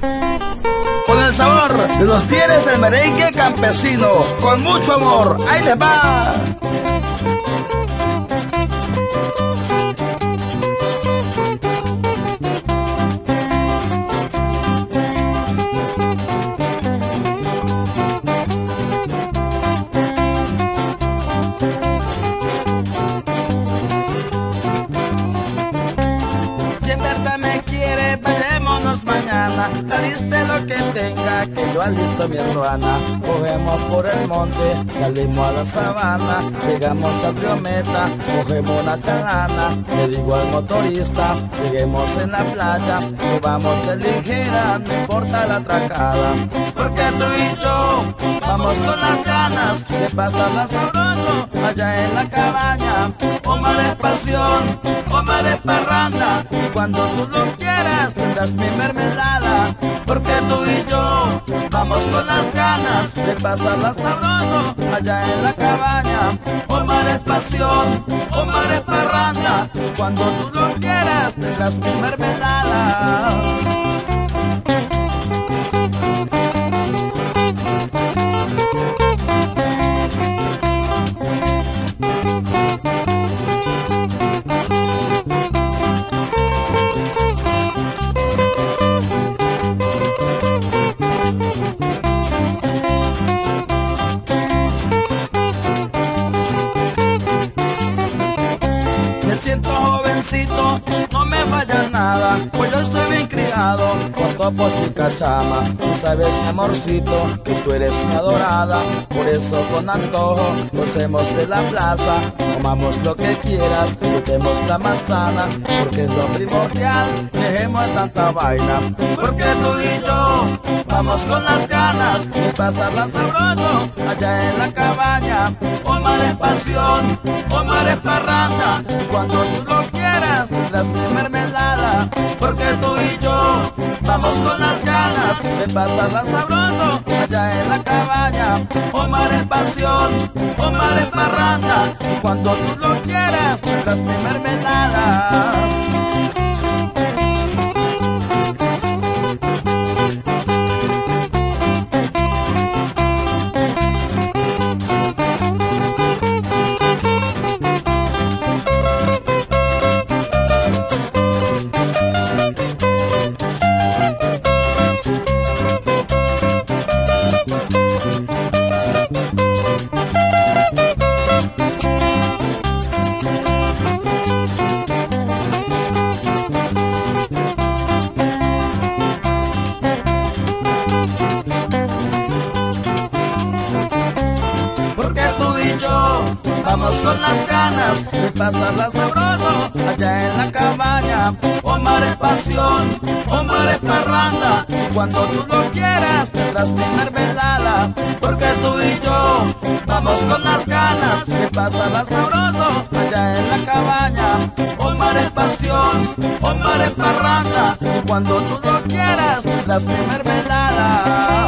Con el sabor de los fieles del merengue campesino, con mucho amor, ahí les va. Tenga, que yo alisto mi ruana. Cogemos por el monte, salimos a la sabana, llegamos a Triometa, cogemos una chalana. Le digo al motorista, lleguemos en la playa, que vamos de ligera, no importa la atracada. Porque tú y yo vamos con las ganas de pasarla sabroso allá en la cabaña. Omar es pasión, Omar es parranda, cuando tú lo quieras tendrás mi mermelada. Porque tú y yo vamos con las ganas de pasarla sabroso allá en la cabaña. Omar es pasión, Omar es parranda, cuando tú lo quieras tendrás mi mermelada. No me vaya nada, pues yo estoy bien criado con topos y cachama. Tú sabes, mi amorcito, que tú eres mi adorada, por eso con antojo hacemos de la plaza. Comamos lo que quieras, quitemos la manzana, porque es lo primordial, dejemos tanta vaina. Porque tú y yo vamos con las ganas de pasarla sabroso allá en la cabaña. Omar es pasión, Omar es parranda, cuando tú lo tendrás mi mermelada, porque tú y yo vamos con las ganas de pasarla sabroso allá en la cabaña. Omar es pasión, Omar es parranda, y cuando tú lo quieras tendrás mi mermelada. Vamos con las ganas de pasarla sabroso allá en la cabaña. Omar es pasión, Omar es parranda. Cuando tú lo quieras tendrás mi mermelada. Porque tú y yo vamos con las ganas de pasarla sabroso allá en la cabaña. Omar es pasión, Omar es parranda. Cuando tú lo quieras tendrás mi mermelada.